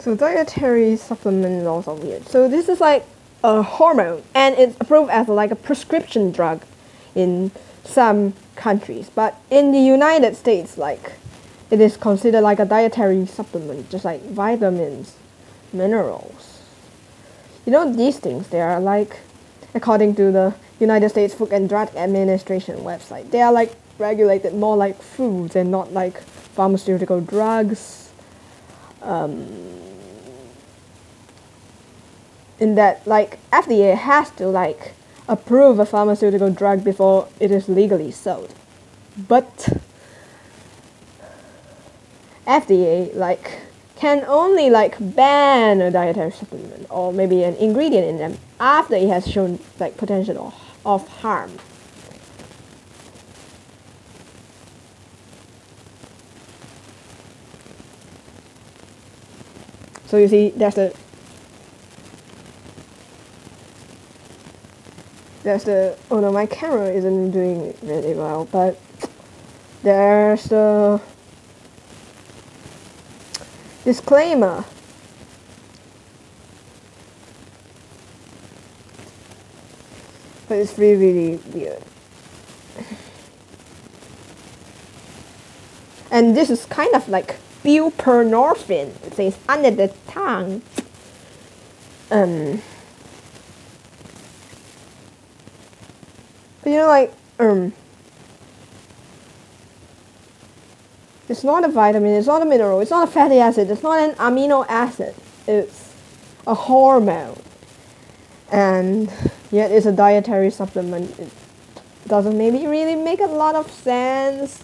So dietary supplement is also weird. So this is like a hormone, and it's approved as like a prescription drug in some countries, but in the United States, like it is considered like a dietary supplement, just like vitamins, minerals. You know these things. They are like, according to the United States Food and Drug Administration website, they are like regulated more like foods and not like pharmaceutical drugs. Um, in that like FDA has to like approve a pharmaceutical drug before it is legally sold. But FDA like can only like ban a dietary supplement or maybe an ingredient in them after it has shown like potential of harm. So you see, there's the there's the oh no, my camera isn't doing really well, but there's the disclaimer. But it's really, really weird. And this is kind of like buprenorphine. It says under the tongue. Um, but you know, like, um, it's not a vitamin, it's not a mineral, it's not a fatty acid, it's not an amino acid. It's a hormone. And yet it's a dietary supplement. It doesn't maybe really make a lot of sense